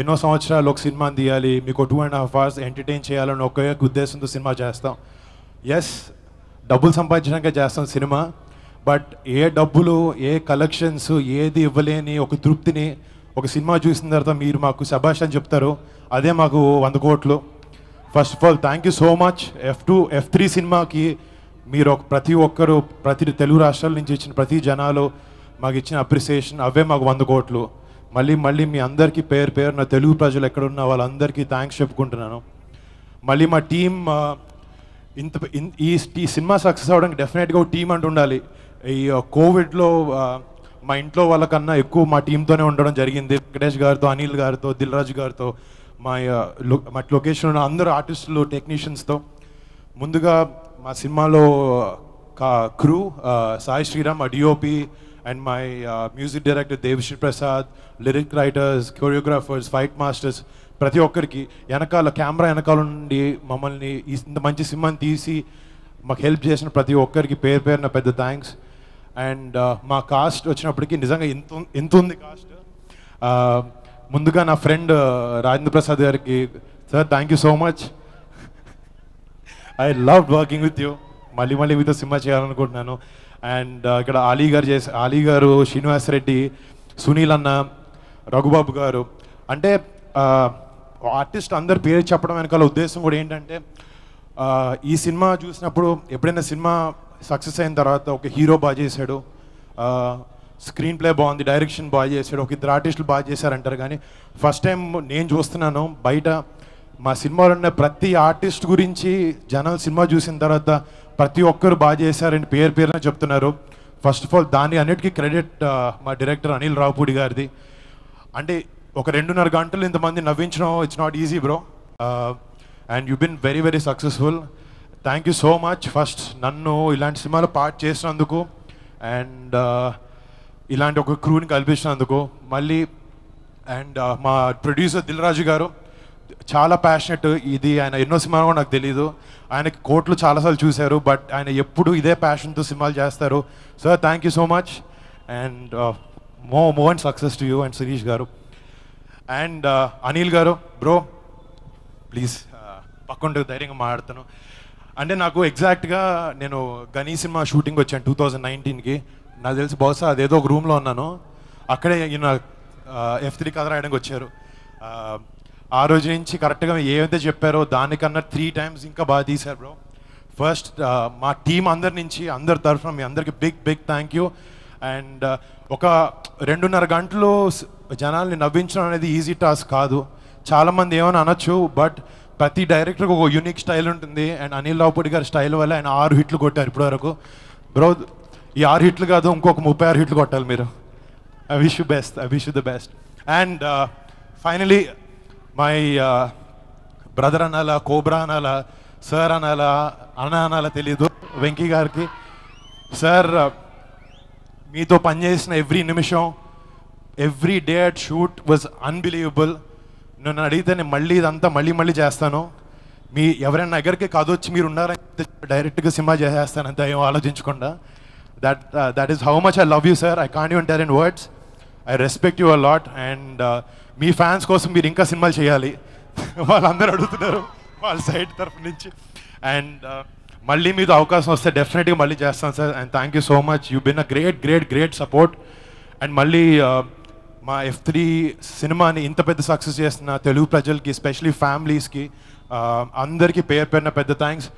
ఎన్నో సంవత్సరాలు ఒక సినిమా తీయాలి మీకు two and half hours entertain చేయాలని ఒకే ఉద్దేశంతో సినిమా చేస్తాం. ఎస్ డబ్బులు సంపాదించడానికే చేస్తాం సినిమా బట్ ఏ డబ్బులు ఏ కలెక్షన్స్ ఏది ఇవ్వలేని ఒక తృప్తిని ఒక సినిమా చూసిన తర్వాత మీరు మాకు శభాష్ అని చెప్తారు అదే మాకు వంద కోట్లు. First of all thank you so much F two F three సినిమాకి మీరు ఒక ప్రతి ఒక్కరు ప్రతి తెలుగు రాష్ట్రాల నుంచి ఇచ్చిన ప్రతి జనాలు మాకు ఇచ్చిన అప్రిసియేషన్ అవే మాకు వంద కోట్లు. మళ్ళీ మళ్ళీ మీ అందరికీ పేరు పేరు నా తెలుగు ప్రజలు ఎక్కడున్న వాళ్ళందరికీ థ్యాంక్స్ చెప్పుకుంటున్నాను. మళ్ళీ మా టీం ఇంత ఈ ఈ సినిమా సక్సెస్ అవ్వడానికి డెఫినెట్గా ఒక టీం అంటూ ఉండాలి. ఈ కోవిడ్లో మా ఇంట్లో వాళ్ళకన్నా ఎక్కువ మా టీంతోనే ఉండడం జరిగింది. వెంకటేష్ గారితో అనిల్ గారితో దిల్రాజు గారితో మా మా లొకేషన్ ఉన్న అందరు ఆర్టిస్టులు టెక్నీషియన్స్తో. ముందుగా మా సినిమాలో crew Sai Sriram DOP DOP and my music director Devi Sri Prasad lyric writers choreographers fight masters ప్రతి ఒక్కరికి వెనకాల కెమెరా వెనకాల నుండి మమ్మల్ని ఈ- ఇంత మంచి సినిమాని తీసి మాకు హెల్ప్ చేసిన ప్రతి ఒక్కరికి పేరు పేరున పెద్ద థ్యాంక్స్ అండ్ మా కాస్ట్ వచ్చినప్పటికి నిజంగా ఎంత ఉం- ఎంత ఉంది కాస్ట్ ముందుగా నా ఫ్రెండ్ రాజేంద్ర ప్రసాద్ గారికి sir thank you so much I love working with you మళ్ళీ మళ్ళీ మీతో సినిమా చేయాలనుకుంటున్నాను. అండ్ ఇక్కడ అలీ గారు చేసే అలీ గారు శ్రీనివాస్ రెడ్డి సునీల్ అన్న రఘుబాబు గారు. అంటే ఆర్టిస్ట్ అందరు పేరు చెప్పడం వెనకాల ఉద్దేశం కూడా ఏంటంటే ఈ సినిమా చూసినప్పుడు ఎప్పుడైనా సినిమా సక్సెస్ అయిన తర్వాత ఒక హీరో బాగా చేశాడు స్క్రీన్ ప్లే బాగుంది డైరెక్షన్ బాగా చేశాడు ఒక ఇద్దరు ఆర్టిస్టులు బాగా చేశారంటారు. కానీ ఫస్ట్ టైం నేను చూస్తున్నాను బయట మా సినిమాలో ఉన్న ప్రతి ఆర్టిస్ట్ గురించి జనాలు సినిమా చూసిన తర్వాత ప్రతి ఒక్కరు బాగా చేశారని పేరు పేరున చెప్తున్నారు. ఫస్ట్ ఆఫ్ ఆల్ దాని అన్నిటికీ క్రెడిట్ మా డైరెక్టర్ అనిల్ రావుపూడి గారిది. అంటే ఒక రెండున్నర గంటలు ఇంతమంది నవ్వించడం it's not easy bro and you been very very successful thank you so much first నన్ను ఇలాంటి సినిమాలో పార్ట్ చేసినందుకు అండ్ ఇలాంటి ఒక క్రూని కల్పించినందుకు. మళ్ళీ అండ్ మా ప్రొడ్యూసర్ దిల్ రాజు గారు చాలా ప్యాషనెట్ ఇది. ఆయన ఎన్నో సినిమాలు కూడా నాకు తెలియదు ఆయనకి కోట్లు చాలాసార్లు చూశారు బట్ ఆయన ఎప్పుడు ఇదే ప్యాషన్తో సినిమాలు చేస్తారు. Sir thank you so much and more more and success to you and Sirish garu. And Anil uh, garu bro please పక్కుంటే ధైర్యంగా మాట్లాడతాను. అంటే నాకు ఎగ్జాక్ట్గా నేను గనీ సినిమా షూటింగ్ వచ్చాను టూ థౌజండ్ నైన్టీన్కి నాకు తెలిసి బహుశా అదేదో ఒక రూమ్లో ఉన్నాను. అక్కడే ఈయన uh, ఎఫ్ త్రీ కథ రాయడానికి వచ్చారు. Uh, ఆ, రోజు నుంచి కరెక్ట్గా ఏమైతే చెప్పారో దానికన్నా త్రీ టైమ్స్ ఇంకా బాగా తీశారు బ్రో ఫస్ట్ uh, మా టీం అందరి నుంచి అందరి తరఫున మీ అందరికి big big thank you and ఒక రెండున్నర గంటలు జనాల్ని నవ్వించడం అనేది ఈజీ టాస్క్ కాదు. చాలామంది ఏమైనా అనొచ్చు బట్ ప్రతి డైరెక్టర్కి ఒక యూనిక్ స్టైల్ ఉంటుంది. అండ్ అనిల్ రావుపూడి గారి స్టైల్ వల్ల ఆయన ఆరు హిట్లు కొట్టారు ఇప్పటివరకు. బ్రో ఈ ఆరు హిట్లు కాదు ఇంకొక ముప్పై ఆరు హిట్లు కొట్టాలి మీరు. I wish you best I wish you the best and finally my brother అనాలా కోబ్రా అనాలా సార్ అనాలా అన్న అనాలా తెలీదు. వెంకీ గారికి. సార్ uh, మీతో పనిచేసిన ఎవ్రీ నిమిషం every day at shoot was unbelievable నన్ను అడిగితే నేను మళ్ళీ ఇదంతా మళ్ళీ మళ్ళీ చేస్తాను. మీ ఎవరైనా దగ్గరికి కాదు వచ్చి మీరు ఉన్నారంటే డైరెక్ట్గా సినిమా చేసేస్తానంత ఏం ఆలోచించకుండా. That that is how much I love you sir I can't Yoon in words I respect your lot and me fans కోసం మీరు ఇంకా సినిమాలు చేయాలి. వాళ్ళందరూ అడుగుతున్నారు వాళ్ళ సైడ్ తరఫు నుంచి. అండ్ uh, మళ్ళీ మీకు అవకాశం వస్తే డెఫినెట్గా మళ్ళీ చేస్తాను sir. And thank you so much you been a great great great support and మళ్ళీ uh, మా ఎఫ్ త్రీ సినిమాని ఇంత పెద్ద సక్సెస్ చేస్తున్న తెలుగు ప్రజలకి ఎస్పెషలీ ఫ్యామిలీస్కి uh, అందరికీ పేరు పేరున పెద్ద థ్యాంక్స్